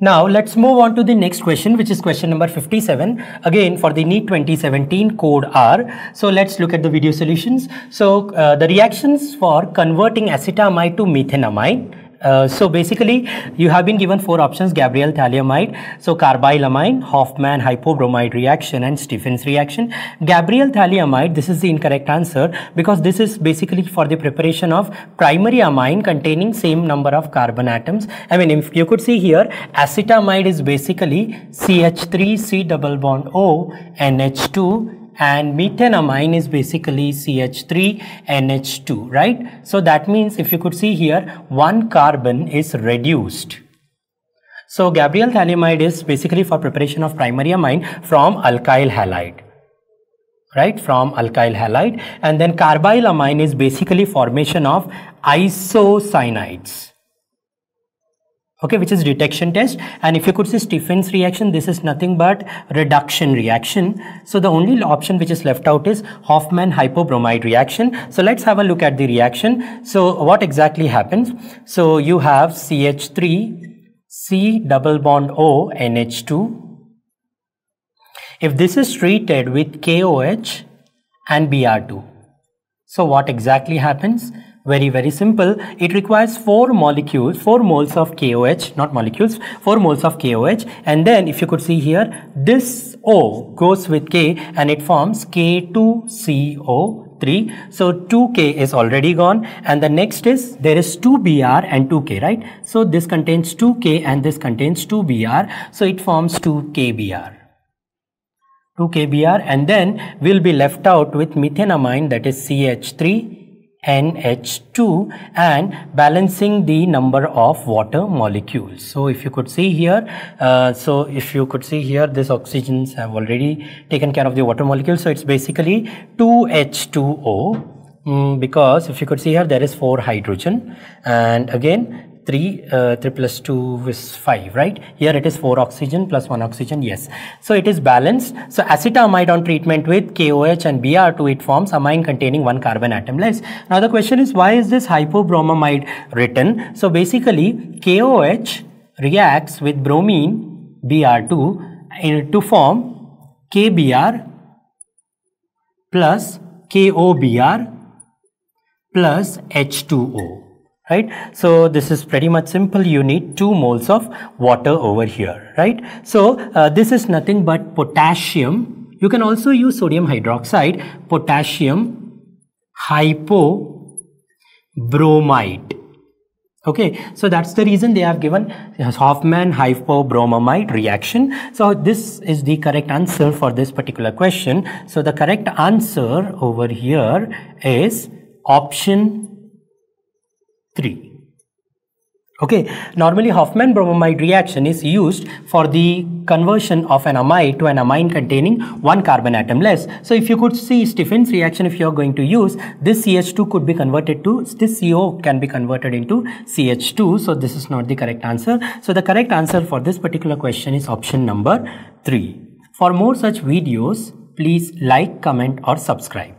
Now let's move on to the next question which is question number 57 again for the NEET 2017 code R. So let's look at the video solutions. So uh, the reactions for converting acetamide to methenamide uh, so basically you have been given four options Gabriel phthalimide so carbylamine Hofmann hypobromide reaction and Stephen's reaction. Gabriel phthalimide this is the incorrect answer because this is basically for the preparation of primary amine containing same number of carbon atoms. I mean if you could see here acetamide is basically CH3 C double bond O NH2 and methanamine is basically CH3NH2, right? So that means if you could see here, one carbon is reduced. So Gabriel phthalimide is basically for preparation of primary amine from alkyl halide right from alkyl halide and then carbylamine is basically formation of isocyanides okay which is detection test. And if you could see Stephen's reaction this is nothing but reduction reaction. So the only option which is left out is Hofmann hypobromide reaction. So let's have a look at the reaction. So what exactly happens? So you have CH3 C double bond O NH2 if this is treated with KOH and Br2 so what exactly happens very, very simple. It requires 4 molecules, 4 moles of KOH, not molecules, 4 moles of KOH. And then if you could see here, this O goes with K and it forms K2CO3. So 2K is already gone. And the next is, there is 2Br and 2K, right? So this contains 2K and this contains 2Br. So it forms 2KBr. 2KBr and then we'll be left out with methanamine that is CH3 NH2 and balancing the number of water molecules. So if you could see here, uh, so if you could see here, this oxygens have already taken care of the water molecules. So it's basically 2H2O mm, because if you could see here, there is 4 hydrogen and again 3 uh, 3 plus 2 is 5 right? Here it is 4 oxygen plus 1 oxygen yes. So it is balanced. So acetamide on treatment with KOH and Br2 it forms amine containing one carbon atom less. Now the question is why is this hypobromamide written? So basically KOH reacts with bromine Br2 to form KBr plus KOBr plus H2O right? So this is pretty much simple. You need 2 moles of water over here right? So uh, this is nothing but potassium. You can also use sodium hydroxide potassium hypobromite. Okay so that's the reason they have given Hofmann hypobromamide reaction. So this is the correct answer for this particular question. So the correct answer over here is option 3. Okay, normally Hofmann bromamide reaction is used for the conversion of an amide to an amine containing one carbon atom less. So if you could see Stephen's reaction if you are going to use this CH2 could be converted to this CO can be converted into CH2. So this is not the correct answer. So the correct answer for this particular question is option number 3. For more such videos, please like, comment or subscribe.